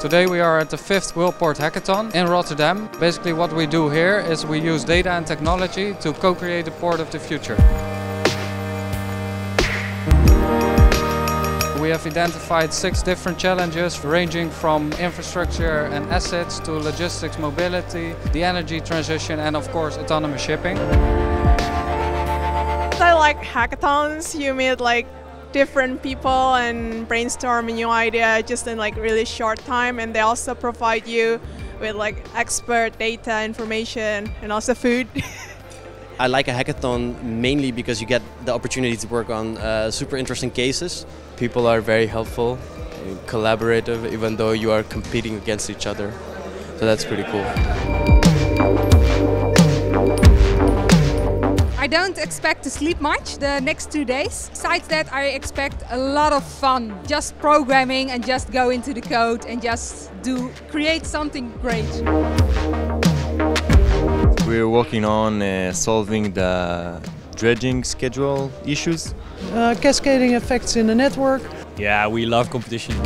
Today we are at the fifth Worldport Hackathon in Rotterdam. Basically what we do here is we use data and technology to co-create the port of the future. We have identified six different challenges ranging from infrastructure and assets to logistics mobility, the energy transition and of course autonomous shipping. I like hackathons. You meet like different people and brainstorm a new idea just in like really short time and they also provide you with like expert data information and also food. I like a hackathon mainly because you get the opportunity to work on uh, super interesting cases. People are very helpful, collaborative, even though you are competing against each other. So that's pretty cool. Don't expect to sleep much the next two days. Besides that, I expect a lot of fun. Just programming and just go into the code and just do create something great. We're working on uh, solving the dredging schedule issues. Uh, cascading effects in the network. Yeah, we love competition.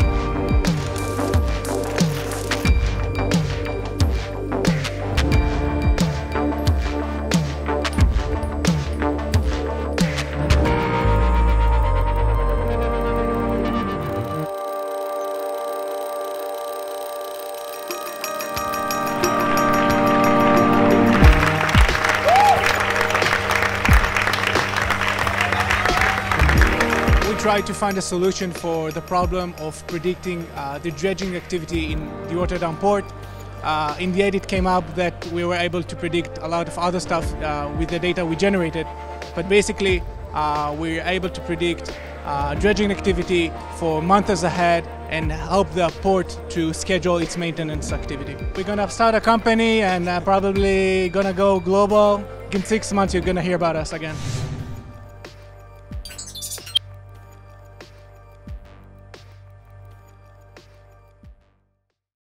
Try to find a solution for the problem of predicting uh, the dredging activity in the Rotterdam port. Uh, in the end, it came up that we were able to predict a lot of other stuff uh, with the data we generated. But basically, uh, we were able to predict uh, dredging activity for months ahead and help the port to schedule its maintenance activity. We're gonna start a company and uh, probably gonna go global. In six months, you're gonna hear about us again.